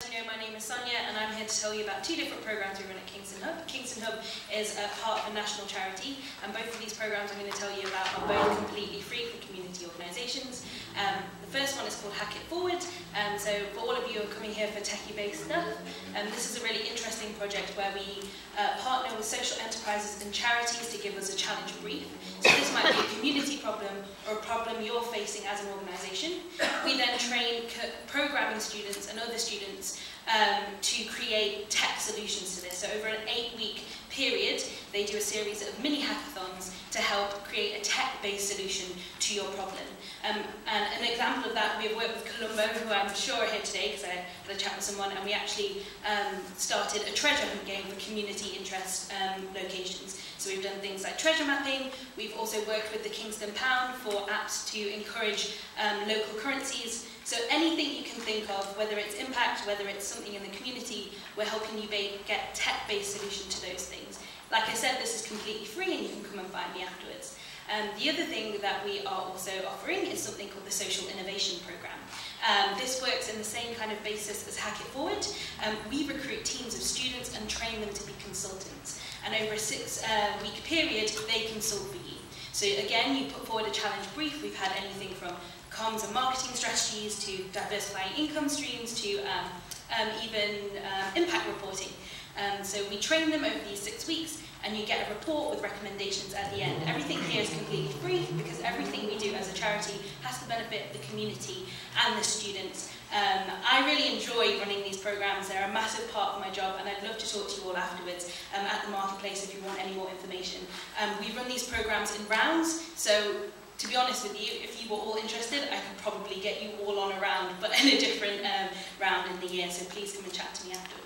My name is Sonia and I'm here to tell you about two different programs we run at Kingston Hub. Kingston Hub is a part of a national charity and both of these programs I'm going to tell you about are both completely free for community organisations. Um, the first one is called Hack It Forward, um, so for all of you who are coming here for techie-based stuff, um, this is a really interesting project where we uh, partner with social enterprises and charities to give us a challenge brief. So this might be a community problem or a problem you're facing as an organisation. We then train programming students and other students um, to create tech solutions to this. So over an eight-week period, they do a series of mini hackathons to help create a tech-based solution to your problem. Um, and an example of that, we've worked with Colombo, who I'm sure are here today because I had a chat with someone, and we actually um, started a treasure hunt game for community interest um, locations. So we've done things like treasure mapping, we've also worked with the Kingston Pound for apps to encourage um, local currencies. So anything you can think of, whether it's impact, whether it's something in the community, we're helping you get tech-based solution to those things. Like I said, this is completely free and you can come and find me afterwards. Um, the other thing that we are also offering is something called the Social Innovation Programme. Um, this works in the same kind of basis as Hack It Forward. Um, we recruit teams of students and train them to be consultants. And over a six-week uh, period, they consult for you. So again, you put forward a challenge brief. We've had anything from comms and marketing strategies to diversifying income streams to um, um, even uh, impact reporting. Um, so we train them over these six weeks and you get a report with recommendations at the end. Everything here is completely free because everything we do as a charity has to benefit the community and the students. Um, I really enjoy running these programs. They're a massive part of my job and I'd love to talk to you all afterwards um, at the marketplace if you want any more information. Um, we run these programs in rounds, so to be honest with you, if you were all interested, I could probably get you all on a round, but in a different um, round in the year. So please come and chat to me afterwards.